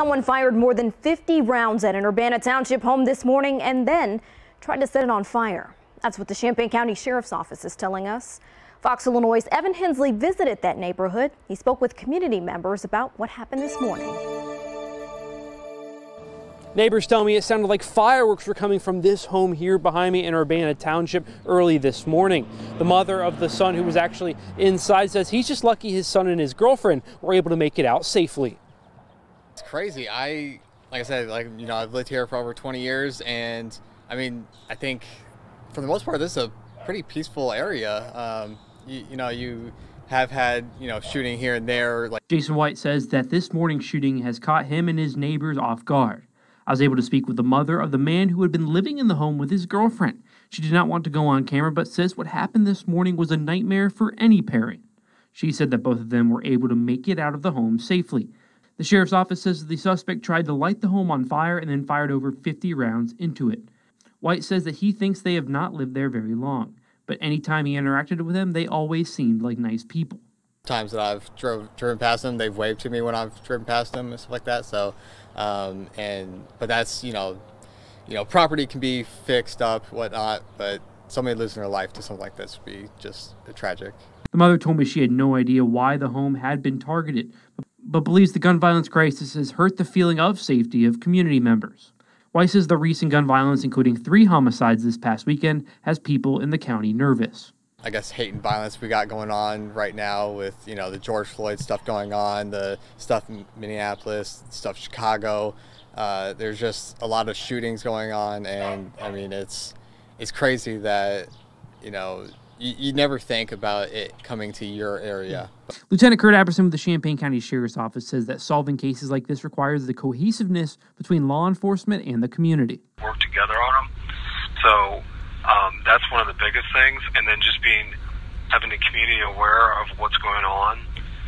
Someone fired more than 50 rounds at an Urbana Township home this morning and then tried to set it on fire. That's what the Champaign County Sheriff's Office is telling us. Fox Illinois' Evan Hensley visited that neighborhood. He spoke with community members about what happened this morning. Neighbors tell me it sounded like fireworks were coming from this home here behind me in Urbana Township early this morning. The mother of the son who was actually inside says he's just lucky his son and his girlfriend were able to make it out safely. It's crazy. I, like I said, like, you know, I've lived here for over 20 years and I mean, I think for the most part, this is a pretty peaceful area. Um, you, you know, you have had, you know, shooting here and there. Like Jason White says that this morning's shooting has caught him and his neighbors off guard. I was able to speak with the mother of the man who had been living in the home with his girlfriend. She did not want to go on camera, but says what happened this morning was a nightmare for any parent. She said that both of them were able to make it out of the home safely. The sheriff's office says the suspect tried to light the home on fire and then fired over 50 rounds into it. White says that he thinks they have not lived there very long, but anytime he interacted with them, they always seemed like nice people times that I've drove driven past them, they've waved to me when I've driven past them and stuff like that. So, um, and but that's you know, you know, property can be fixed up, whatnot, but somebody losing their life to something like this would be just tragic. The mother told me she had no idea why the home had been targeted, but believes the gun violence crisis has hurt the feeling of safety of community members. White says the recent gun violence, including three homicides this past weekend, has people in the county nervous. I guess hate and violence we got going on right now with you know the George Floyd stuff going on, the stuff in Minneapolis, stuff Chicago. Uh, there's just a lot of shootings going on, and I mean it's it's crazy that you know you, you never think about it coming to your area. Lieutenant Kurt Apperson with the Champaign County Sheriff's Office says that solving cases like this requires the cohesiveness between law enforcement and the community. Work together on them. So um, that's one of the biggest things, and then just being having the community aware of what's going on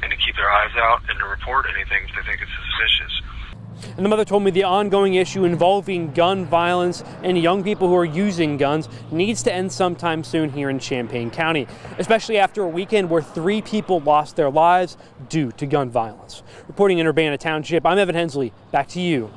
and to keep their eyes out and to report anything if they think it's suspicious. And the mother told me the ongoing issue involving gun violence and young people who are using guns needs to end sometime soon here in Champaign County, especially after a weekend where three people lost their lives due to gun violence. Reporting in Urbana Township, I'm Evan Hensley. Back to you.